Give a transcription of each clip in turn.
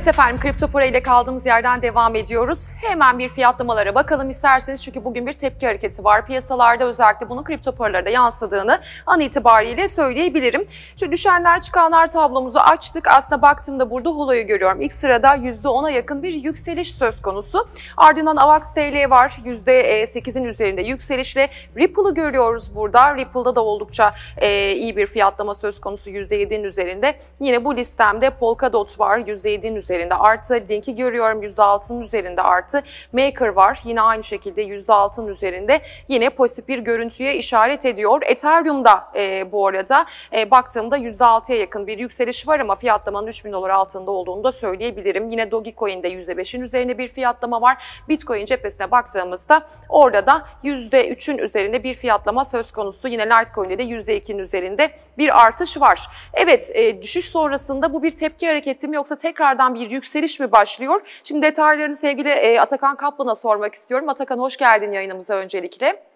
Evet efendim kripto para ile kaldığımız yerden devam ediyoruz. Hemen bir fiyatlamalara bakalım isterseniz çünkü bugün bir tepki hareketi var. Piyasalarda özellikle bunun kripto paralarda yansıdığını an itibariyle söyleyebilirim. Şu düşenler çıkanlar tablomuzu açtık. Aslında baktığımda burada Holo'yu görüyorum. İlk sırada %10'a yakın bir yükseliş söz konusu. Ardından AVAX TL var %8'in üzerinde yükselişle. Ripple'ı görüyoruz burada. Ripple'da da oldukça e, iyi bir fiyatlama söz konusu %7'in üzerinde. Yine bu listemde Polkadot var %7'in üzerinde artı. Link'i görüyorum %6'nın üzerinde artı. Maker var yine aynı şekilde %6'nın üzerinde. Yine pozitif bir görüntüye işaret ediyor. Ethereum'da e, bu arada e, baktığımda %6'ya yakın bir yükseliş var ama fiyatlamanın 3000 dolar altında olduğunu da söyleyebilirim. Yine Dogecoin'de %5'in üzerinde bir fiyatlama var. Bitcoin cephesine baktığımızda orada da %3'ün üzerinde bir fiyatlama söz konusu. Yine Litecoin'de de %2'nin üzerinde bir artış var. Evet e, düşüş sonrasında bu bir tepki hareketi mi yoksa tekrardan bir yükseliş mi başlıyor? Şimdi detaylarını sevgili Atakan Kaplan'a sormak istiyorum. Atakan hoş geldin yayınımıza öncelikle.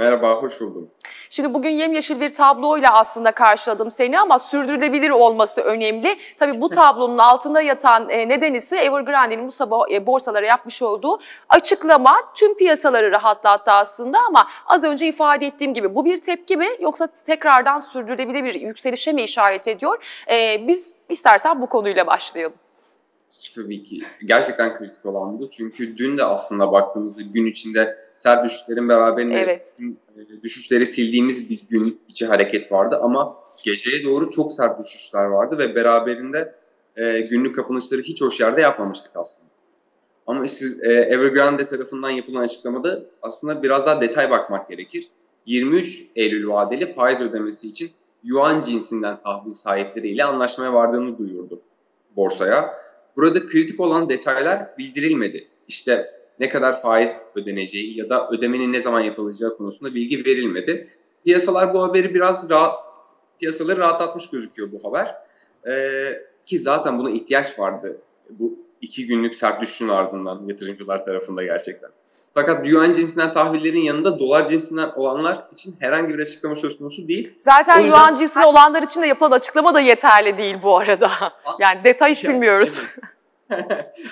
Merhaba, hoş buldum. Şimdi bugün yemyeşil bir tabloyla aslında karşıladım seni ama sürdürülebilir olması önemli. Tabii bu tablonun altında yatan e, neden ise Evergrande'nin bu sabah e, borsalara yapmış olduğu açıklama tüm piyasaları rahatlattı aslında ama az önce ifade ettiğim gibi bu bir tepki mi yoksa tekrardan sürdürülebilir bir yükselişe mi işaret ediyor? E, biz istersen bu konuyla başlayalım. Tabii ki. Gerçekten kritik olan bu. Çünkü dün de aslında baktığımızda gün içinde sert düşüşlerin beraberinde evet. E, düşüşleri sildiğimiz bir gün içi hareket vardı ama geceye doğru çok sert düşüşler vardı ve beraberinde e, günlük kapanışları hiç hoş yerde yapmamıştık aslında. Ama siz e, Evergrande tarafından yapılan açıklamada aslında biraz daha detay bakmak gerekir. 23 Eylül vadeli faiz ödemesi için yuan cinsinden tahvil sahipleriyle anlaşmaya vardığını duyurdu borsaya. Burada kritik olan detaylar bildirilmedi. İşte ne kadar faiz ödeneceği ya da ödemenin ne zaman yapılacağı konusunda bilgi verilmedi. Piyasalar bu haberi biraz rahat, piyasaları rahatlatmış gözüküyor bu haber. Ee, ki zaten buna ihtiyaç vardı bu iki günlük sert düşüşün ardından yatırımcılar tarafında gerçekten. Fakat yuan cinsinden tahvillerin yanında dolar cinsinden olanlar için herhangi bir açıklama söz konusu değil. Zaten yüzden... yuan cinsinden olanlar için de yapılan açıklama da yeterli değil bu arada. Yani detay hiç bilmiyoruz.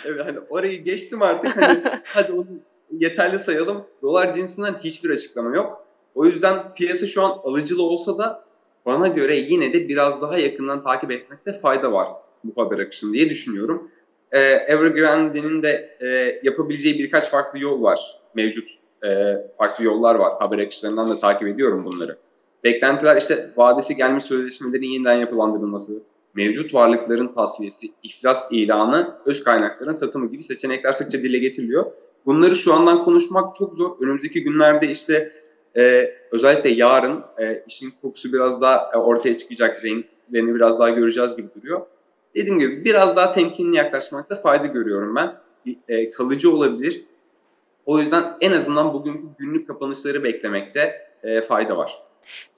evet hani orayı geçtim artık. Hani, hadi onu yeterli sayalım. Dolar cinsinden hiçbir açıklama yok. O yüzden piyasa şu an alıcılı olsa da bana göre yine de biraz daha yakından takip etmekte fayda var bu haber akışını diye düşünüyorum. Ee, Evergrande'nin de e, yapabileceği birkaç farklı yol var. Mevcut e, farklı yollar var. Haber akışlarından da takip ediyorum bunları. Beklentiler işte vadesi gelmiş sözleşmelerin yeniden yapılandırılması, mevcut varlıkların tasfiyesi, iflas ilanı, öz kaynakların satımı gibi seçenekler sıkça dile getiriliyor. Bunları şu andan konuşmak çok zor. Önümüzdeki günlerde işte e, özellikle yarın e, işin kokusu biraz daha e, ortaya çıkacak, renklerini biraz daha göreceğiz gibi duruyor. Dediğim gibi biraz daha temkinli yaklaşmakta fayda görüyorum ben. E, kalıcı olabilir. O yüzden en azından bugünkü günlük kapanışları beklemekte e, fayda var.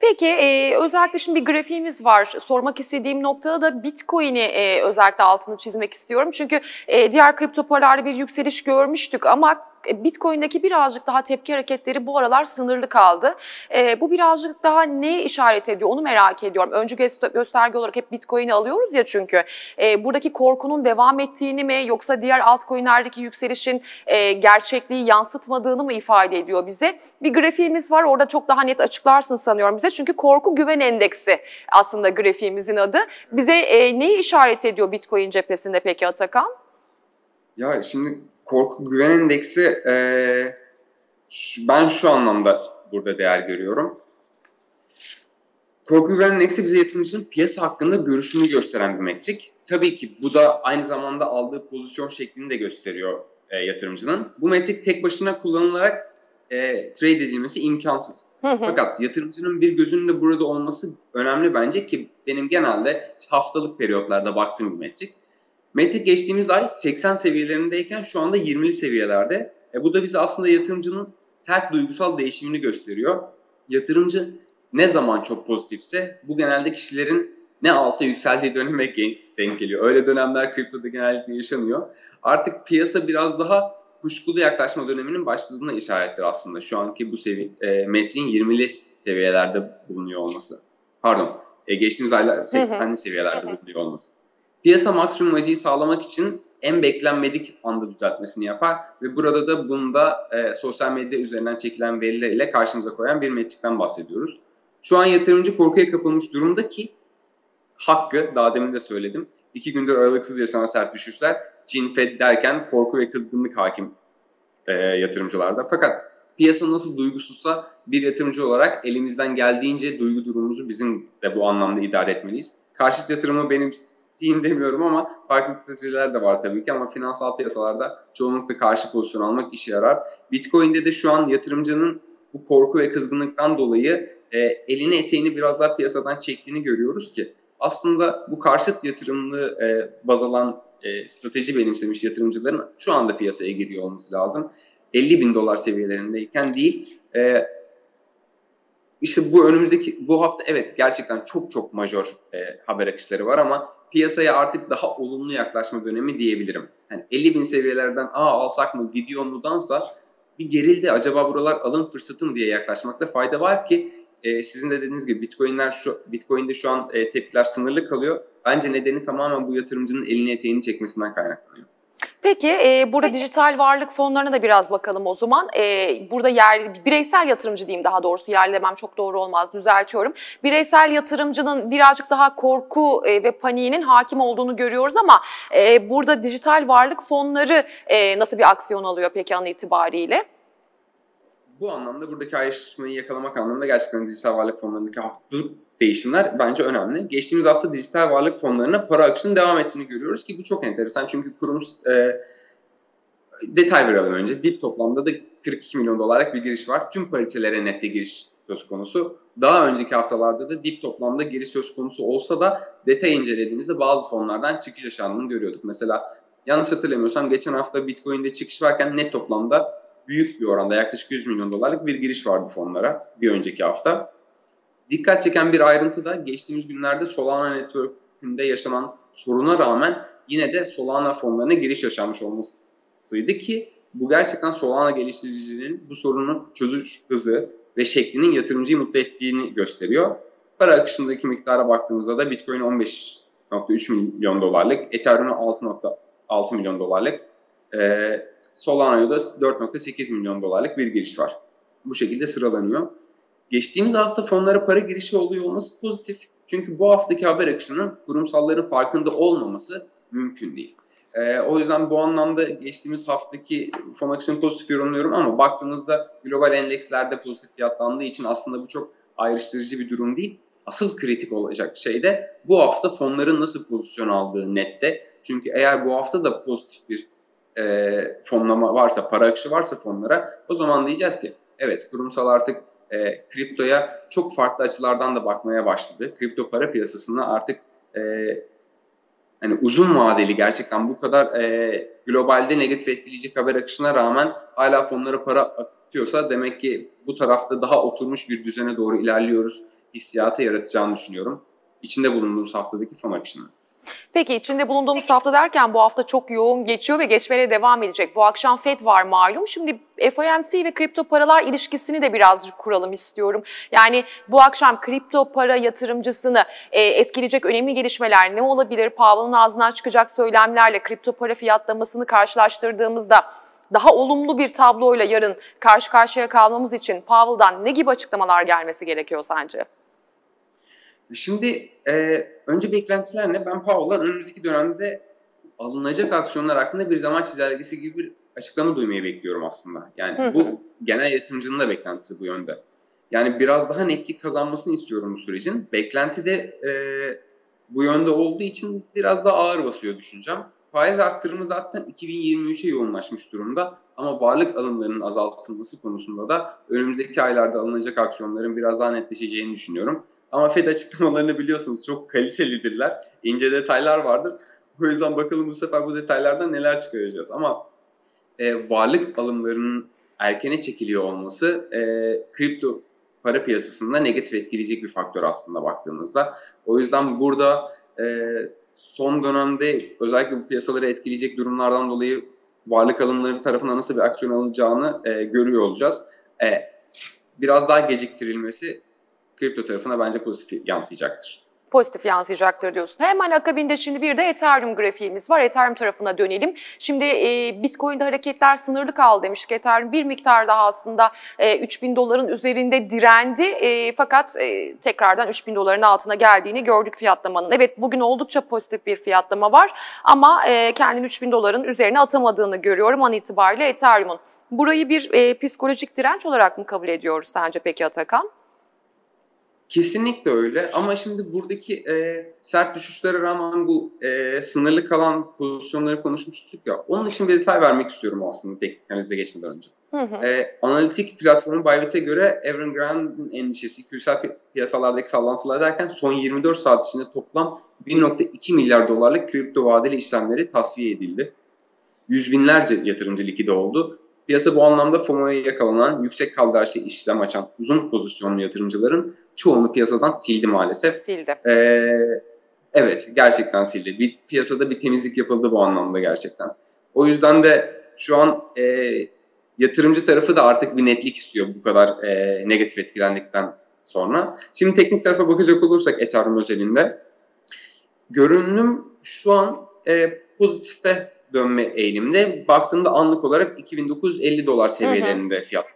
Peki e, özellikle şimdi bir grafiğimiz var. Sormak istediğim noktada da Bitcoin'i e, özellikle altını çizmek istiyorum. Çünkü e, diğer kripto paralarda bir yükseliş görmüştük ama Bitcoin'deki birazcık daha tepki hareketleri bu aralar sınırlı kaldı. E, bu birazcık daha ne işaret ediyor onu merak ediyorum. Öncü gösterge olarak hep Bitcoin'i alıyoruz ya çünkü. E, buradaki korkunun devam ettiğini mi yoksa diğer altcoin'lerdeki yükselişin e, gerçekliği yansıtmadığını mı ifade ediyor bize? Bir grafiğimiz var orada çok daha net açıklarsın sanıyorum bize. Çünkü korku güven endeksi aslında grafiğimizin adı. Bize e, neyi işaret ediyor Bitcoin cephesinde peki Atakan? Ya şimdi korku güven endeksi e, ben şu anlamda burada değer görüyorum. Korku güven endeksi bize yatırımcının piyasa hakkında görüşünü gösteren bir metrik. Tabii ki bu da aynı zamanda aldığı pozisyon şeklini de gösteriyor e, yatırımcının. Bu metrik tek başına kullanılarak e, trade edilmesi imkansız. Fakat yatırımcının bir gözünün de burada olması önemli bence ki benim genelde haftalık periyotlarda baktığım bir metrik. Metrik geçtiğimiz ay 80 seviyelerindeyken şu anda 20'li seviyelerde. E, bu da bize aslında yatırımcının sert duygusal değişimini gösteriyor. Yatırımcı ne zaman çok pozitifse bu genelde kişilerin ne alsa yükseldiği döneme denk geliyor. Öyle dönemler kriptoda genellikle yaşanıyor. Artık piyasa biraz daha kuşkulu yaklaşma döneminin başladığına işarettir aslında. Şu anki bu seviye, e, metrin 20'li seviyelerde bulunuyor olması. Pardon, e, geçtiğimiz aylar 80'li seviyelerde bulunuyor olması. Piyasa maksimum acıyı sağlamak için en beklenmedik anda düzeltmesini yapar ve burada da bunda e, sosyal medya üzerinden çekilen verilerle karşımıza koyan bir metrikten bahsediyoruz. Şu an yatırımcı korkuya kapılmış durumda ki hakkı daha demin de söyledim. İki gündür aralıksız yaşanan sert düşüşler Çin Fed derken korku ve kızgınlık hakim e, yatırımcılarda. Fakat piyasa nasıl duygusuzsa bir yatırımcı olarak elimizden geldiğince duygu durumumuzu bizim de bu anlamda idare etmeliyiz. Karşıt yatırımı benim sin demiyorum ama farklı stratejiler de var tabii ki ama finansal piyasalarda çoğunlukla karşı pozisyon almak işe yarar. Bitcoin'de de şu an yatırımcının bu korku ve kızgınlıktan dolayı e, elini eteğini biraz daha piyasadan çektiğini görüyoruz ki aslında bu karşıt yatırımlı e, baz alan e, strateji benimsemiş yatırımcıların şu anda piyasaya giriyor olması lazım. 50 bin dolar seviyelerindeyken değil e, işte bu önümüzdeki bu hafta evet gerçekten çok çok majör e, haber akışları var ama piyasaya artık daha olumlu yaklaşma dönemi diyebilirim. Yani 50 bin seviyelerden aa alsak mı gidiyor mudansa bir gerildi acaba buralar alım fırsatı mı diye yaklaşmakta fayda var ki e, sizin de dediğiniz gibi Bitcoin'ler şu Bitcoin'de şu an e, tepkiler sınırlı kalıyor. Bence nedeni tamamen bu yatırımcının elini eteğini çekmesinden kaynaklanıyor. Peki e, burada dijital varlık fonlarına da biraz bakalım o zaman. E, burada yer, bireysel yatırımcı diyeyim daha doğrusu yerli demem çok doğru olmaz düzeltiyorum. Bireysel yatırımcının birazcık daha korku e, ve paniğinin hakim olduğunu görüyoruz ama e, burada dijital varlık fonları e, nasıl bir aksiyon alıyor peki an itibariyle? Bu anlamda buradaki ayrışmayı yakalamak anlamında gerçekten dijital varlık fonlarındaki haftalık değişimler bence önemli. Geçtiğimiz hafta dijital varlık fonlarına para akışının devam ettiğini görüyoruz ki bu çok enteresan çünkü kurum e, detay verelim önce. Dip toplamda da 42 milyon dolarlık bir giriş var. Tüm paritelere nette giriş söz konusu. Daha önceki haftalarda da dip toplamda giriş söz konusu olsa da detay incelediğimizde bazı fonlardan çıkış yaşandığını görüyorduk. Mesela yanlış hatırlamıyorsam geçen hafta Bitcoin'de çıkış varken net toplamda büyük bir oranda yaklaşık 100 milyon dolarlık bir giriş vardı fonlara bir önceki hafta. Dikkat çeken bir ayrıntı da geçtiğimiz günlerde Solana Network'ünde yaşanan soruna rağmen yine de Solana fonlarına giriş yaşanmış olmasıydı ki bu gerçekten Solana geliştiricinin bu sorunu çözüş hızı ve şeklinin yatırımcıyı mutlu ettiğini gösteriyor. Para akışındaki miktara baktığımızda da Bitcoin 15.3 milyon dolarlık, Ethereum 6.6 milyon dolarlık, e, Solana'da 4.8 milyon dolarlık bir giriş var. Bu şekilde sıralanıyor. Geçtiğimiz hafta fonlara para girişi oluyor olması pozitif. Çünkü bu haftaki haber akışının kurumsalların farkında olmaması mümkün değil. Ee, o yüzden bu anlamda geçtiğimiz haftaki fon akışını pozitif yorumluyorum ama baktığınızda global endekslerde pozitif fiyatlandığı için aslında bu çok ayrıştırıcı bir durum değil. Asıl kritik olacak şey de bu hafta fonların nasıl pozisyon aldığı nette. Çünkü eğer bu hafta da pozitif bir e, fonlama varsa, para akışı varsa fonlara o zaman diyeceğiz ki evet kurumsal artık e, kriptoya çok farklı açılardan da bakmaya başladı. Kripto para piyasasında artık e, hani uzun vadeli gerçekten bu kadar e, globalde negatif etkileyici haber akışına rağmen hala fonlara para atıyorsa demek ki bu tarafta daha oturmuş bir düzene doğru ilerliyoruz hissiyatı yaratacağını düşünüyorum. İçinde bulunduğumuz haftadaki fon akışının. Peki içinde bulunduğumuz hafta derken bu hafta çok yoğun geçiyor ve geçmeye devam edecek. Bu akşam FED var malum. Şimdi FOMC ve kripto paralar ilişkisini de biraz kuralım istiyorum. Yani bu akşam kripto para yatırımcısını e, etkileyecek önemli gelişmeler ne olabilir? Powell'ın ağzından çıkacak söylemlerle kripto para fiyatlamasını karşılaştırdığımızda daha olumlu bir tabloyla yarın karşı karşıya kalmamız için Powell'dan ne gibi açıklamalar gelmesi gerekiyor sence? Şimdi e, önce beklentiler ne? Ben Powell'dan önümüzdeki dönemde alınacak aksiyonlar hakkında bir zaman çizelgesi gibi bir açıklama duymayı bekliyorum aslında. Yani hı hı. bu genel yatırımcının da beklentisi bu yönde. Yani biraz daha netlik kazanmasını istiyorum bu sürecin. Beklenti de e, bu yönde olduğu için biraz daha ağır basıyor düşüneceğim. Faiz arttırımı zaten 2023'e yoğunlaşmış durumda ama varlık alımlarının azaltılması konusunda da önümüzdeki aylarda alınacak aksiyonların biraz daha netleşeceğini düşünüyorum. Ama Fed açıklamalarını biliyorsunuz çok kalitelidirler. İnce detaylar vardır. O yüzden bakalım bu sefer bu detaylardan neler çıkaracağız. Ama e, varlık alımlarının erkene çekiliyor olması e, kripto para piyasasında negatif etkileyecek bir faktör aslında baktığımızda. O yüzden burada e, son dönemde özellikle bu piyasaları etkileyecek durumlardan dolayı varlık alımları tarafından nasıl bir aksiyon alınacağını e, görüyor olacağız. E, biraz daha geciktirilmesi kripto tarafına bence pozitif yansıyacaktır. pozitif yansıyacaktır diyorsun. Hemen akabinde şimdi bir de Ethereum grafiğimiz var. Ethereum tarafına dönelim. Şimdi e, Bitcoin'de hareketler sınırlı kaldı demiştik. Ethereum bir miktar daha aslında e, 3000 doların üzerinde direndi. E, fakat e, tekrardan 3000 doların altına geldiğini gördük fiyatlamanın. Evet bugün oldukça pozitif bir fiyatlama var ama e, kendini 3000 doların üzerine atamadığını görüyorum an itibariyle Ethereum'un. Burayı bir e, psikolojik direnç olarak mı kabul ediyoruz sence peki Atakan? Kesinlikle öyle ama şimdi buradaki e, sert düşüşlere rağmen bu e, sınırlı kalan pozisyonları konuşmuştuk ya onun için bir detay vermek istiyorum aslında teknik analize geçmeden önce. Hı hı. E, analitik platformu Bybit'e göre Evergrande'in endişesi küresel piyasalardaki sallantılar derken son 24 saat içinde toplam 1.2 milyar dolarlık kripto vadeli işlemleri tasfiye edildi. Yüz binlerce yatırımcı likide oldu Piyasa bu anlamda FOMO'ya yakalanan, yüksek kaldıraçlı işlem açan uzun pozisyonlu yatırımcıların çoğunu piyasadan sildi maalesef. Sildi. Ee, evet, gerçekten sildi. Bir piyasada bir temizlik yapıldı bu anlamda gerçekten. O yüzden de şu an e, yatırımcı tarafı da artık bir netlik istiyor bu kadar e, negatif etkilendikten sonra. Şimdi teknik tarafa bakacak olursak Ethereum özelinde görünüm şu an e, pozitife dönme eğilimde. Baktığında anlık olarak 2950 dolar seviyelerinde hı hı. fiyat.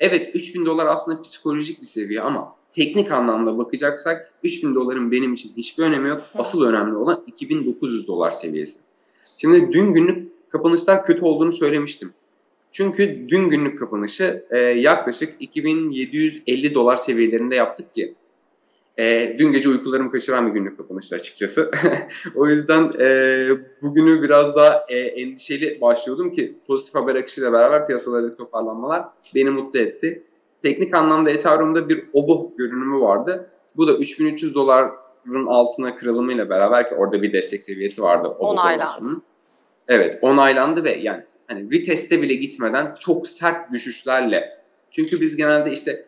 Evet 3000 dolar aslında psikolojik bir seviye ama teknik anlamda bakacaksak 3000 doların benim için hiçbir önemi yok. Asıl önemli olan 2900 dolar seviyesi. Şimdi dün günlük kapanışlar kötü olduğunu söylemiştim. Çünkü dün günlük kapanışı e, yaklaşık 2750 dolar seviyelerinde yaptık ki e, dün gece uykularımı kaçıran bir günlük kapanıştı açıkçası. o yüzden e, bugünü biraz daha e, endişeli başlıyordum ki pozitif haber akışıyla beraber piyasalardaki toparlanmalar beni mutlu etti. Teknik anlamda Ethereum'da bir obo görünümü vardı. Bu da 3300 doların altına kırılımıyla beraber ki orada bir destek seviyesi vardı. Onaylandı. Evet onaylandı ve yani hani viteste bile gitmeden çok sert düşüşlerle çünkü biz genelde işte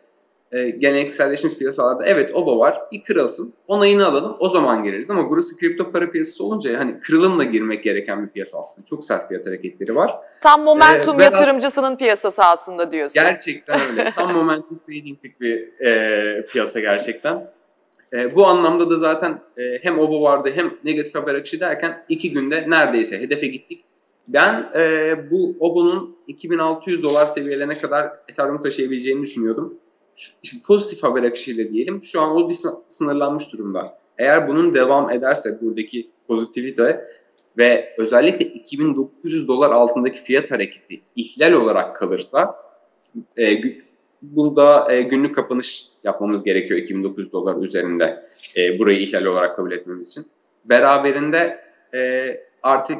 e, gelenekselleşmiş piyasalarda evet oba var bir kırılsın onayını alalım o zaman gireriz ama burası kripto para piyasası olunca hani kırılımla girmek gereken bir piyasa aslında çok sert fiyat hareketleri var. Tam momentum ee, yatırımcısının piyasası aslında diyorsun. Gerçekten öyle tam momentum tradinglik bir e, piyasa gerçekten. E, bu anlamda da zaten e, hem oba vardı hem negatif haber akışı derken iki günde neredeyse hedefe gittik. Ben e, bu OBO'nun 2600 dolar seviyelerine kadar Ethereum taşıyabileceğini düşünüyordum şimdi pozitif haber akışıyla diyelim şu an o bir sınırlanmış durumda. Eğer bunun devam ederse buradaki pozitivite ve özellikle 2900 dolar altındaki fiyat hareketi ihlal olarak kalırsa e, burada e, günlük kapanış yapmamız gerekiyor 2900 dolar üzerinde e, burayı ihlal olarak kabul etmemiz için. Beraberinde e, artık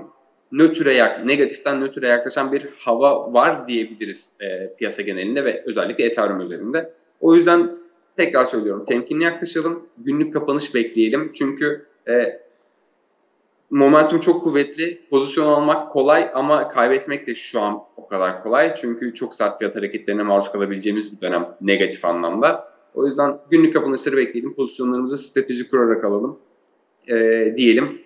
nötre yak, negatiften nötre yaklaşan bir hava var diyebiliriz e, piyasa genelinde ve özellikle Ethereum üzerinde. O yüzden tekrar söylüyorum temkinli yaklaşalım. Günlük kapanış bekleyelim. Çünkü e, momentum çok kuvvetli. Pozisyon almak kolay ama kaybetmek de şu an o kadar kolay. Çünkü çok sert fiyat hareketlerine maruz kalabileceğimiz bir dönem negatif anlamda. O yüzden günlük kapanışları bekleyelim. Pozisyonlarımızı strateji kurarak alalım e, diyelim.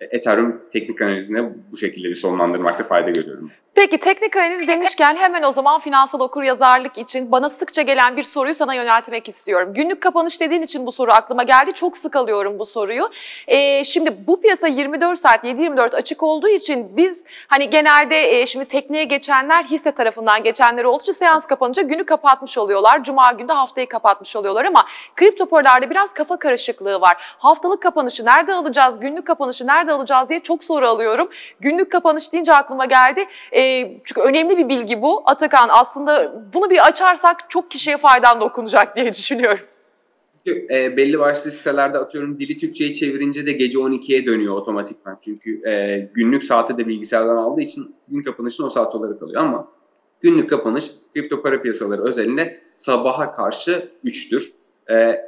Ethereum teknik analizine bu şekilde bir sonlandırmakta fayda görüyorum. Peki teknik analiz demişken hemen o zaman finansal okur yazarlık için bana sıkça gelen bir soruyu sana yöneltmek istiyorum. Günlük kapanış dediğin için bu soru aklıma geldi. Çok sık alıyorum bu soruyu. Ee, şimdi bu piyasa 24 saat 7-24 açık olduğu için biz hani genelde e, şimdi tekniğe geçenler hisse tarafından geçenleri oldukça seans kapanınca günü kapatmış oluyorlar. Cuma günde haftayı kapatmış oluyorlar ama kripto paralarda biraz kafa karışıklığı var. Haftalık kapanışı nerede alacağız, günlük kapanışı nerede alacağız diye çok soru alıyorum. Günlük kapanış deyince aklıma geldi. Ee, çünkü önemli bir bilgi bu. Atakan aslında bunu bir açarsak çok kişiye faydan dokunacak diye düşünüyorum. E, belli başlı sitelerde atıyorum dili Türkçe'ye çevirince de gece 12'ye dönüyor otomatikman. Çünkü e, günlük saati de bilgisayardan aldığı için gün kapanışın o saat olarak alıyor ama günlük kapanış kripto para piyasaları özelinde sabaha karşı 3'tür. E,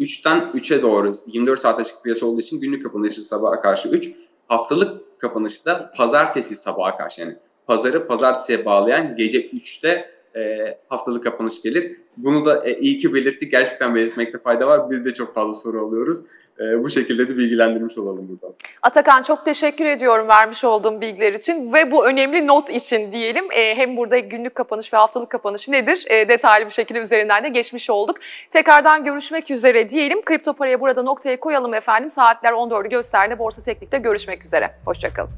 3'ten 3'e doğru 24 saat açık piyasa olduğu için günlük kapanışı sabaha karşı 3. Haftalık kapanışı da pazartesi sabaha karşı yani pazarı pazartesiye bağlayan gece 3'te e, haftalık kapanış gelir. Bunu da e, iyi ki belirttik. Gerçekten belirtmekte fayda var. Biz de çok fazla soru alıyoruz. E, bu şekilde de bilgilendirmiş olalım buradan. Atakan çok teşekkür ediyorum vermiş olduğum bilgiler için ve bu önemli not için diyelim. E, hem burada günlük kapanış ve haftalık kapanışı nedir e, detaylı bir şekilde üzerinden de geçmiş olduk. Tekrardan görüşmek üzere diyelim. Kripto paraya burada noktaya koyalım efendim. Saatler 14'ü gösterdi. Borsa Teknik'te görüşmek üzere. Hoşçakalın.